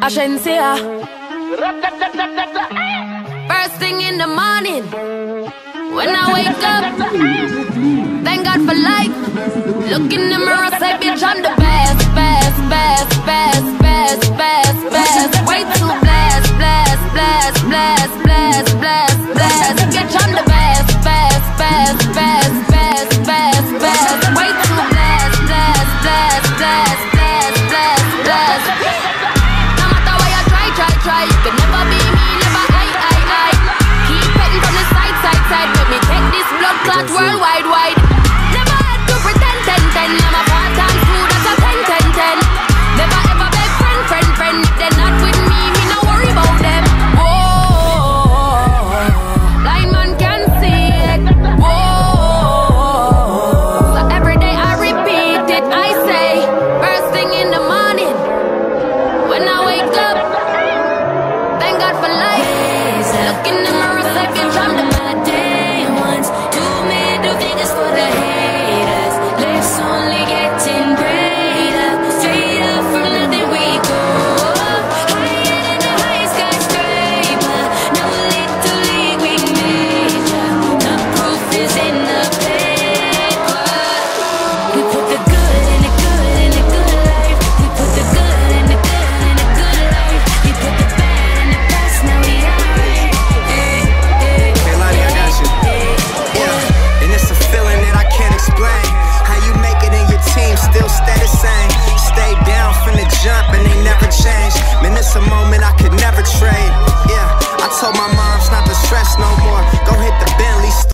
Ashensia. First thing in the morning, when I wake up, thank God for life. Look in the mirror, say, bitch, I'm the best, best, best, best, best, best, best. Way too blessed, blessed, blessed, blessed, blessed, blessed, blessed. told my moms not to stress no